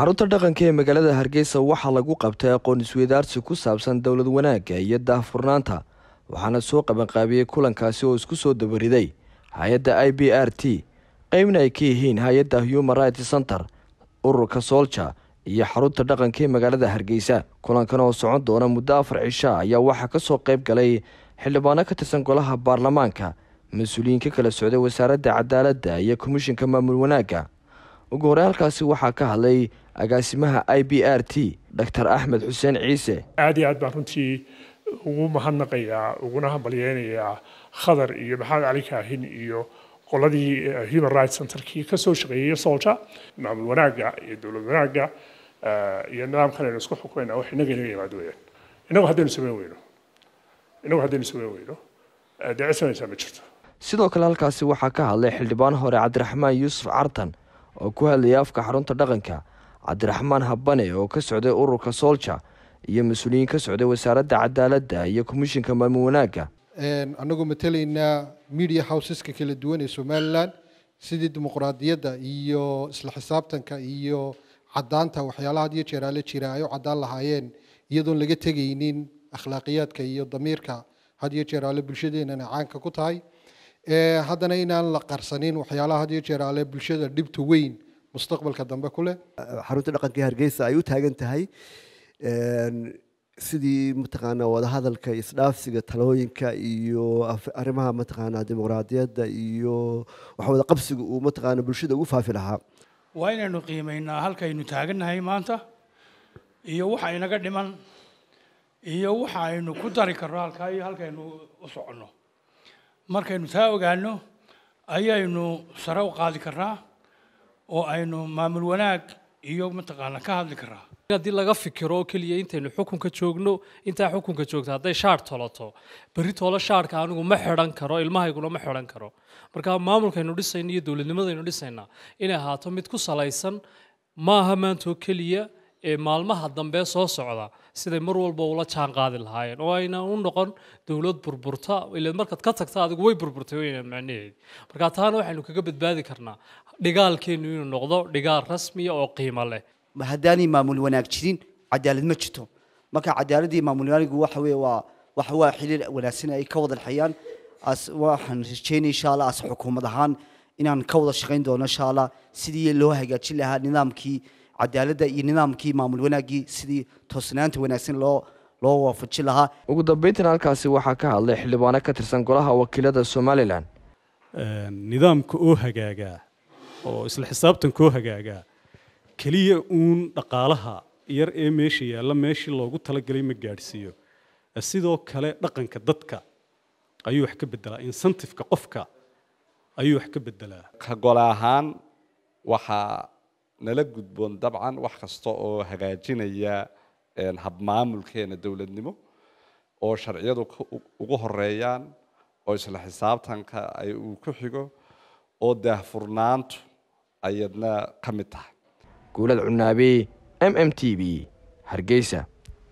xarunta dhaqanka ee magaalada hargeysa waxaa lagu qabtay aqoon isweydaarsi ku saabsan dowlad wanaagga iyo daahfurnaanta waxaana soo qabanqaabiyey kulankaasi oo isku soo dabariday hay'adda i b r t qeybna ay ka yihiin hay'adda human rights center ururka soolja iyo xarunta dhaqanka ee magaalada hargeysa. Kulankan oo socon doona muddo afar cisha ayaa waxaa ka soo qeyb galay xildhibaano ka tirsan golaha baarlamaanka mas'uuliyiin ka kala socday wasaaradda cadaaladda iyo komishinka maamul wanaagga halkaasi waxaa ka hadlay agaasimaha i b r t doctor axmed xuseen ciise. Aad iyo aad baan runtii ugu mahadnaqayaa uguna hambalyeynayaa khadar iyo maxamed cali kaahin iyo qoladii human rights centerkii ka soo shaqeeyey solja maamul wanaagga iyo dowlad wanaagga iyo nidaamkan aynu isku xukumayna wax inaga inaga yimaado weyaan inagu haddaynu samayn weyno. Inagu haddaynu samayn weyno. Dee cid samaysaa ma jirto. Sidoo kale halkaasi waxaa ka hadlay xildhibaan hore cabdiraxmaan yuusuf cartan oo ku hadlayay afka xarunta dhaqanka cabdiraxmaan habane oo ka socday ururka soolja iyo mas'uuliyiin ka socday wasaaradda cadaaladda iyo komishinka maamul wanaagga. Annagoo matelaynaa media houseska kala duwan ee somalilan sidii dimuqraadiyadda iyo isla xisaabtanka iyo caddaanta waxyaalaha had iyo jeer aala jira ay u caddaan lahaayeen iyadoon laga tegaynin akhlaaqiyaadka iyo damiirka had iyo jeer aale bulshadeenana caanka ku tahay haddana inaan la qarsanin waxyaalaha had iyo jeer aale bulshada dhibta weyn mustaqbalka dambe ku leh. Xarunta dhaqanka hargeysa ay u taagan tahay. Sidii mataqaanaa wadahadalka isdhaafsiga talooyinka iyo arrimaha mataqaanaa dimuqraadiyadda iyo waxwada qabsiga uu mataqaanaa bulshada ugu faafi lahaa. Waa inaynu qiimaynaa halkaynu taagannahay maanta iyo waxa inaga dhiman iyo waxa aynu ku dari karno halkaa iyo halkaynu u soconno markaynu taa ogaano ayaynu sare u qaadi karnaa oo aynu maamul wanaag iyo mataqaana ka hadli karnaa. Haddii laga fikiro oo keliya intaynu xukunka joogno intaa xukunka joogto hadday shaar toloto berri toolo shaarka anigu ma xidhan karo ilmahayguna ma xidhan karo. Marka maamulkaynu dhisayna iyo dowladnimadaynu dhisaynaa inay ahaato mid ku salaysan maaha maantoo keliya ee maalmaha dambe soo socda siday mar walba ula jaan qaadi lahaayeen. Oo ayna u noqon dowlad burburta ila markaad ka tagta adigu way burburtay weyna macnaheedi. Marka taana waxaynu kaga badbaadi karnaa dhigaalkeennu inuu noqdo dhigaal rasmiya oo qiimo leh. Haddaanay maamul wanaag jirin cadaalad ma jirto. Marka cadaaladii maamul wanaaggu waxa weeye waa waxa waa xiliil wanaagsan ay ka wada dhexeeyaan. As waxaan rajeynaya insha allah as xukuumad ahaan inaan ka wada shaqayn doono insha allah sidii loo hagaajin lahaa nidaamkii cadaaladda iyo nidaamkii maamul wanaaggii sidii toosnaanta wanaagsan loo loo waafajin lahaa. Ugu dambeyntina halkaasi waxaa ka hadlay xildhibaano ka tirsan golaha wakiilada somalilan. Nidaamka oo hagaagaa oo isla xisaabtanka oo hagaagaa keliya uun dhaqaalaha yar ee meesha yaalla meeshii loogu talagalay ma gaadhsiiyo. Sidoo kale dhaqanka dadka ayuu wax ka bedelaa incentiveka qofka ayuu wax ka bedelaa ka gole ahaan waxaa nala gudboon dabcan wax kasta oo hagaajinaya habmaamulkeena dowladnimo oo sharciyadu ugu horeeyaan oo isla xisaabtanka uu ku xigo oo daahfurnaantu ayadna ka mid tahay. Guulad cunaabi m m t v hargeysa